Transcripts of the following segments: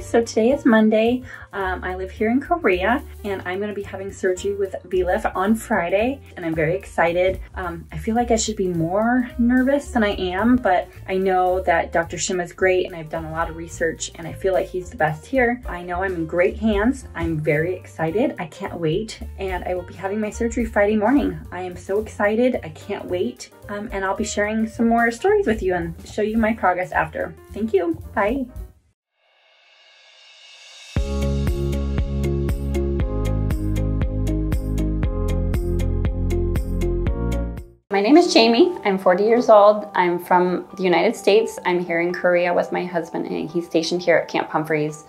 So today is Monday. Um, I live here in Korea and I'm gonna be having surgery with VLIF on Friday and I'm very excited. Um, I feel like I should be more nervous than I am, but I know that Dr. Shim is great and I've done a lot of research and I feel like he's the best here. I know I'm in great hands. I'm very excited. I can't wait and I will be having my surgery Friday morning. I am so excited. I can't wait. Um, and I'll be sharing some more stories with you and show you my progress after. Thank you. Bye. My name is Jamie. I'm 40 years old. I'm from the United States. I'm here in Korea with my husband and he's stationed here at Camp Humphreys.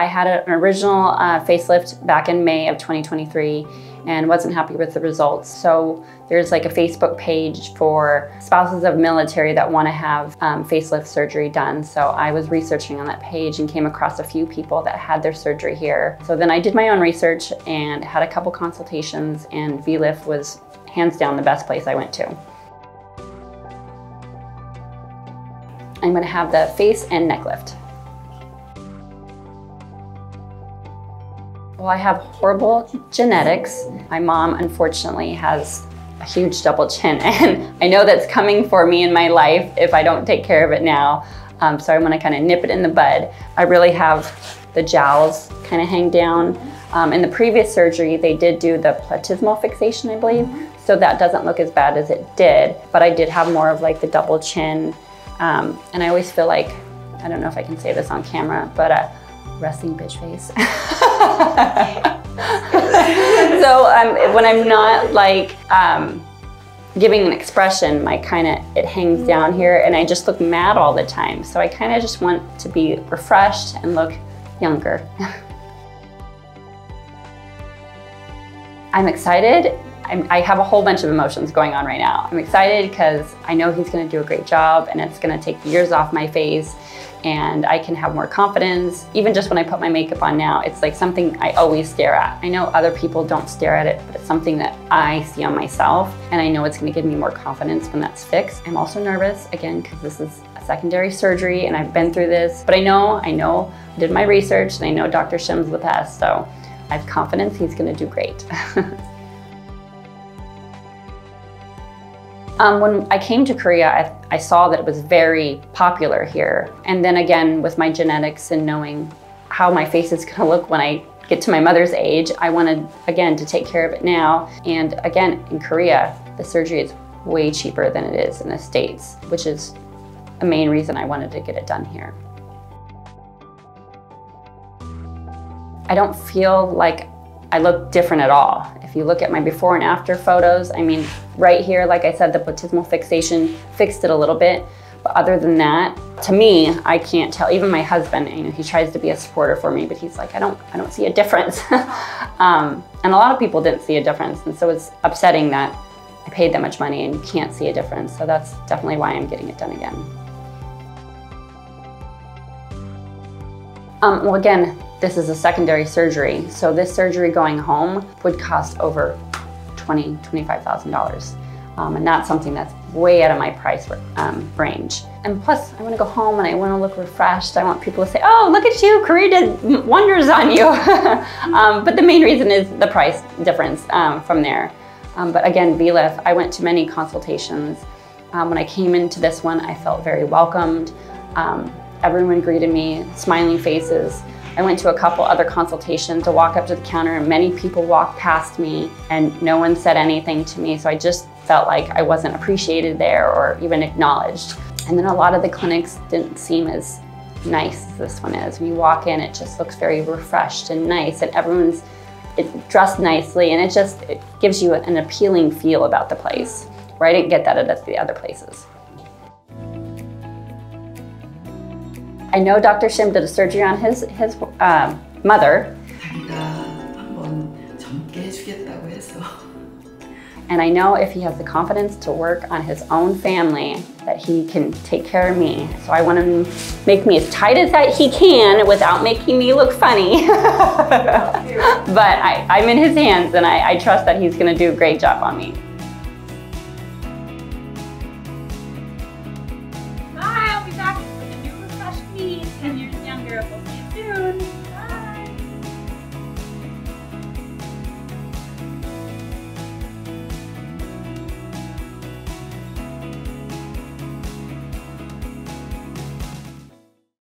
I had an original uh, facelift back in May of 2023 and wasn't happy with the results. So there's like a Facebook page for spouses of military that want to have um, facelift surgery done. So I was researching on that page and came across a few people that had their surgery here. So then I did my own research and had a couple consultations and VLIF was hands down the best place I went to. I'm going to have the face and neck lift. Well, I have horrible genetics. My mom, unfortunately, has a huge double chin, and I know that's coming for me in my life if I don't take care of it now. Um, so I'm gonna kind of nip it in the bud. I really have the jowls kind of hang down. Um, in the previous surgery, they did do the platysmal fixation, I believe, so that doesn't look as bad as it did, but I did have more of like the double chin. Um, and I always feel like, I don't know if I can say this on camera, but uh, resting bitch face. so um, when I'm not like um, giving an expression, my kind of, it hangs down here and I just look mad all the time. So I kind of just want to be refreshed and look younger. I'm excited. I'm, i have a whole bunch of emotions going on right now. I'm excited because I know he's gonna do a great job and it's gonna take years off my face and I can have more confidence. Even just when I put my makeup on now, it's like something I always stare at. I know other people don't stare at it, but it's something that I see on myself and I know it's gonna give me more confidence when that's fixed. I'm also nervous, again, because this is a secondary surgery and I've been through this, but I know, I know, I did my research and I know Dr. Shim's the best, so I have confidence he's gonna do great. Um, when I came to Korea, I, I, saw that it was very popular here. And then again, with my genetics and knowing how my face is gonna look when I get to my mother's age, I wanted, again, to take care of it now. And again, in Korea, the surgery is way cheaper than it is in the States, which is a main reason I wanted to get it done here. I don't feel like I look different at all. If you look at my before and after photos, I mean, right here, like I said, the platysmal fixation fixed it a little bit. But other than that, to me, I can't tell. Even my husband, you know, he tries to be a supporter for me, but he's like, I don't, I don't see a difference. um, and a lot of people didn't see a difference, and so it's upsetting that I paid that much money and can't see a difference. So that's definitely why I'm getting it done again. Um, well, again, this is a secondary surgery. So this surgery going home would cost over $20,000, $25,000. Um, and that's something that's way out of my price um, range. And plus, I want to go home and I want to look refreshed. I want people to say, oh, look at you, Korea did wonders on you. um, but the main reason is the price difference um, from there. Um, but again, VLIF, I went to many consultations. Um, when I came into this one, I felt very welcomed. everyone greeted me, smiling faces. I went to a couple other consultations to walk up to the counter and many people walked past me and no one said anything to me. So I just felt like I wasn't appreciated there or even acknowledged. And then a lot of the clinics didn't seem as nice as this one is. When you walk in, it just looks very refreshed and nice and everyone's dressed nicely and it just it gives you an appealing feel about the place where I didn't get that at the other places. I know Dr. Shim did a surgery on his, his um, mother. And I know if he has the confidence to work on his own family, that he can take care of me. So I want him to make me as tight as that he can without making me look funny. but I, am in his hands and I, I trust that he's going to do a great job on me.